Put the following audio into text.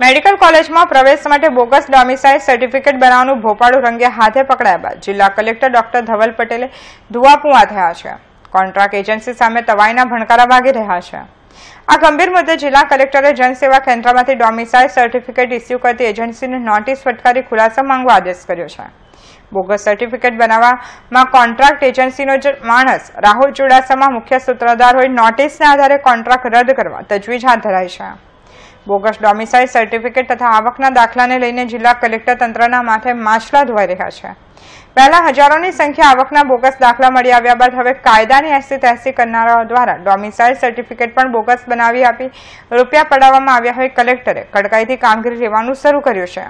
Medical કોલેજમાં પ્રવેશ માટે બોગસ ડોમિસાઇલ સર્ટિફિકેટ બનાવવાનું ભોપાળું રંગે હાથે પકડાયા બાદ જિલ્લા કલેક્ટર ડોક્ટર ધવલ પટેલે ધુઆપુઆ થયા છે. કોન્ટ્રાક્ટ એજન્સી સામે તવાઈના ભણકારા વાગી રહ્યા છે. આ ગંભીર મુદ્દે જિલ્લા કલેક્ટરે જનસેવા કેન્દ્રમાંથી ડોમિસાઇલ સર્ટિફિકેટ ઇસ્યુ કરતી એજન્સીને નોટિસ ફટકારી ખુલાસો માંગવા આદેશ કર્યો છે. બોગસ સર્ટિફિકેટ બનાવવામાં કોન્ટ્રાક્ટ એજન્સીનો માણસ રાહુલ ચુડાસમા મુખ્ય સૂત્રધાર હોય નોટિસના આધારે કોન્ટ્રાક્ટ રદ કરવા તજવીજ હાથ ધરાઈ છે. બોગસ ડોમિસાઇલ સર્ટિફિકેટ તથા આવકના દાખલાને લઈને જિલ્લા કલેક્ટર તંત્રના માથે માછલા ધોવાઈ રહ્યા છે. પહેલા હજારોની સંખ્યા આવકના બોગસ દાખલા મળી આવ્યા બાદ હવે કાયદાની એસી તહેસી કરનારાઓ દ્વારા ડોમિસાઇલ સર્ટિફિકેટ પણ બોગસ બનાવી આપી રૂપિયા પડાવવામાં આવ્યા હોય કલેક્ટરે કડકાઈથી કામગીરી લેવાનું શરૂ કર્યું છે.